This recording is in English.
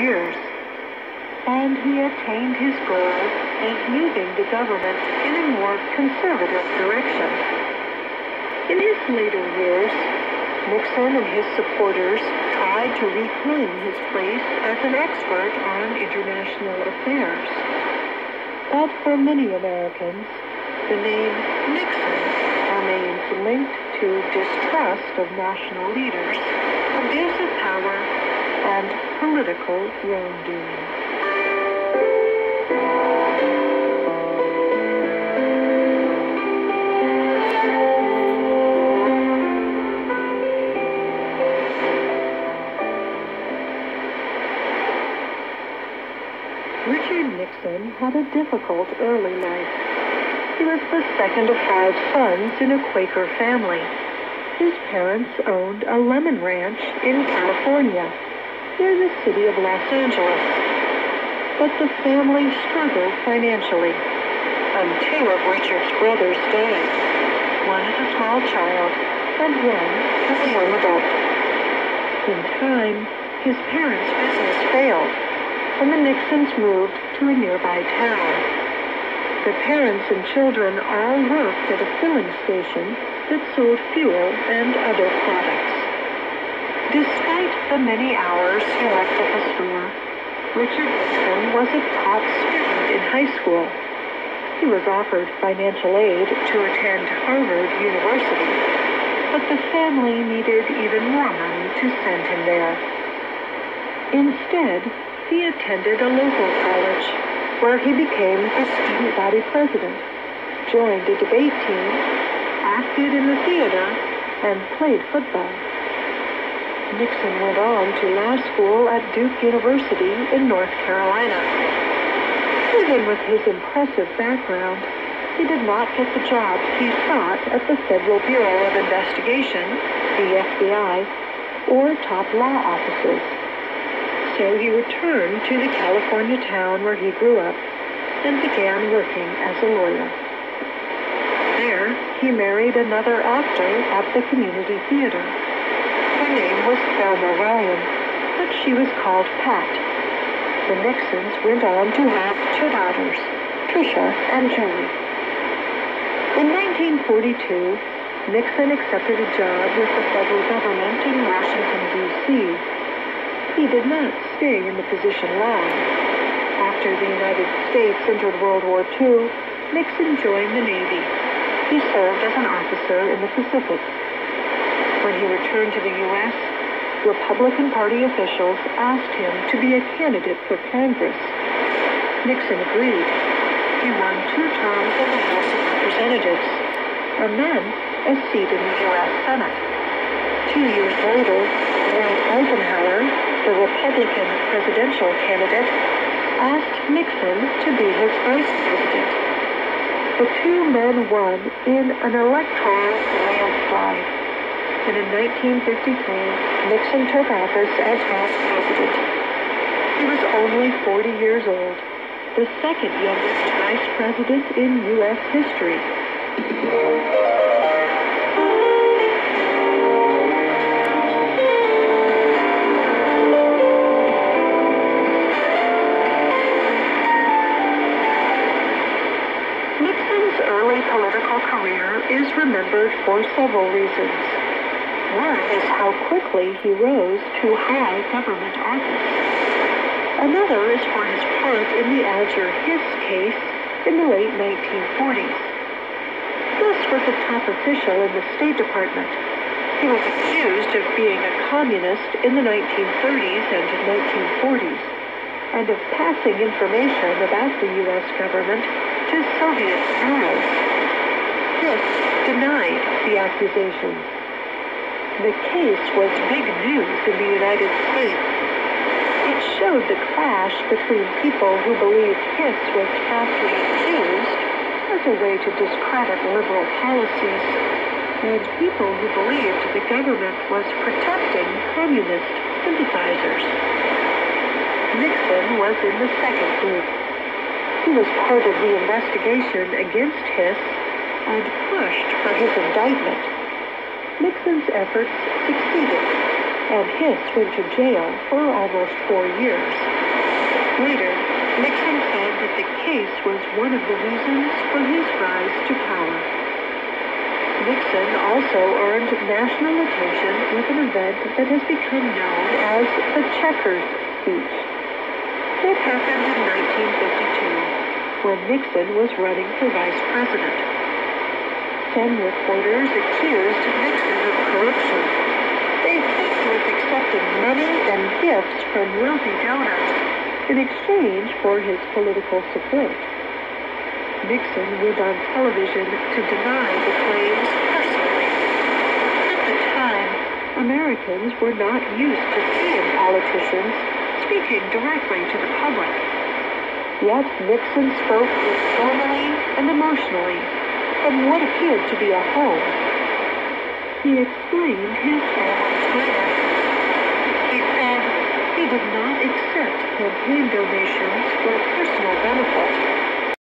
years. And he attained his goal of moving the government in a more conservative direction. In his later years, Nixon and his supporters tried to reclaim his place as an expert on international affairs. But for many Americans, the name Nixon remains linked to distrust of national leaders, abuse of power, and political wrongdoing. Richard Nixon had a difficult early life. He was the second of five sons in a Quaker family. His parents owned a lemon ranch in California, near the city of Los Angeles. But the family struggled financially. And two of Richard's brothers died. One as a small child, and one as a young adult. In time, his parents' business failed, and the Nixons moved to a nearby town. The parents and children all worked at a filling station that sold fuel and other products. Despite the many hours he worked at the store, Richard was a top student in high school. He was offered financial aid to attend Harvard University, but the family needed even more money to send him there. Instead, he attended a local college where he became the student body president, joined a debate team, acted in the theater, and played football. Nixon went on to law school at Duke University in North Carolina. Even with his impressive background, he did not get the job he sought at the Federal Bureau of Investigation, the FBI, or top law offices. So he returned to the California town where he grew up and began working as a lawyer. There, he married another actor at the community theater. Name was Thelma Ryan, but she was called Pat. The Nixons went on to have two daughters, Tricia and Julie. In 1942, Nixon accepted a job with the federal government in Washington, D.C. He did not stay in the position long. After the United States entered World War II, Nixon joined the Navy. He served as an officer in the Pacific. When he returned to the U.S., Republican Party officials asked him to be a candidate for Congress. Nixon agreed. He won two terms in the House of Representatives, and then a seat in the U.S. Senate. Two years later, Dwight Eisenhower, the Republican presidential candidate, asked Nixon to be his vice president. The two men won in an electoral landslide. And in 1953, Nixon took office as House President. He was only 40 years old, the second youngest Vice President in U.S. history. Nixon's early political career is remembered for several reasons. One is how quickly he rose to high government office. Another is for his part in the Alger Hiss case in the late 1940s. This was a top official in the State Department. He was accused of being a communist in the 1930s and 1940s, and of passing information about the U.S. government to Soviet spies. Hiss denied the accusations. The case was big news in the United States. It showed the clash between people who believed Hiss was falsely accused as a way to discredit liberal policies, and people who believed the government was protecting communist sympathizers. Nixon was in the second group. He was part of the investigation against Hiss and pushed for his indictment. Nixon's efforts succeeded, and Hiss went to jail for almost four years. Later, Nixon said that the case was one of the reasons for his rise to power. Nixon also earned national attention with an event that has become known as the Checkers Speech. It happened in 1952 when Nixon was running for vice president. Ten reporters accused Nixon of corruption. They he was accepting money and gifts from wealthy donors in exchange for his political support. Nixon went on television to deny the claims personally. At the time, Americans were not used to seeing politicians speaking directly to the public. Yet Nixon spoke informally and emotionally from what appeared to be a home. He explained his family's plan. He said he did not accept campaign donations for personal benefit.